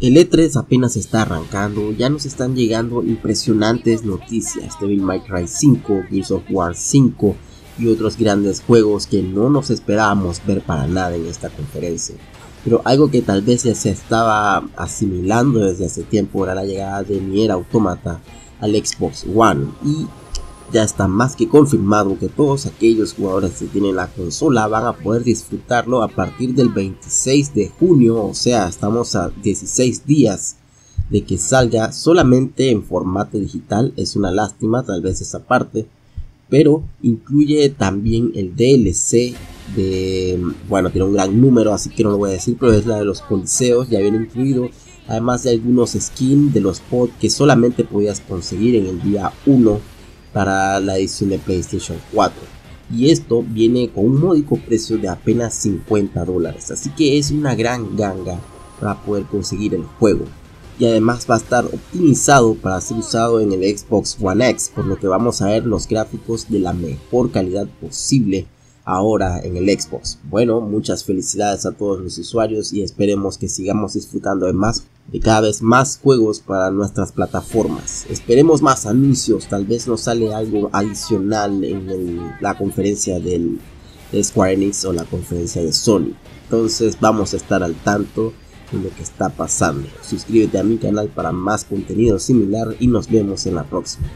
El E3 apenas está arrancando, ya nos están llegando impresionantes noticias. Devil May Cry 5, Gears of War 5 y otros grandes juegos que no nos esperábamos ver para nada en esta conferencia. Pero algo que tal vez ya se estaba asimilando desde hace tiempo era la llegada de Nier Automata al Xbox One y ya está más que confirmado que todos aquellos jugadores que tienen la consola van a poder disfrutarlo a partir del 26 de junio, o sea, estamos a 16 días de que salga solamente en formato digital, es una lástima tal vez esa parte, pero incluye también el DLC de, bueno, tiene un gran número, así que no lo voy a decir, pero es la de los coliseos, ya viene incluido, además de algunos skins de los pods que solamente podías conseguir en el día 1 para la edición de PlayStation 4. Y esto viene con un módico precio de apenas 50 dólares. Así que es una gran ganga para poder conseguir el juego. Y además va a estar optimizado para ser usado en el Xbox One X. Por lo que vamos a ver los gráficos de la mejor calidad posible ahora en el Xbox. Bueno, muchas felicidades a todos los usuarios y esperemos que sigamos disfrutando de más de cada vez más juegos para nuestras plataformas. Esperemos más anuncios, tal vez nos sale algo adicional en la conferencia del de Square Enix o la conferencia de Sony. Entonces vamos a estar al tanto de lo que está pasando. Suscríbete a mi canal para más contenido similar y nos vemos en la próxima.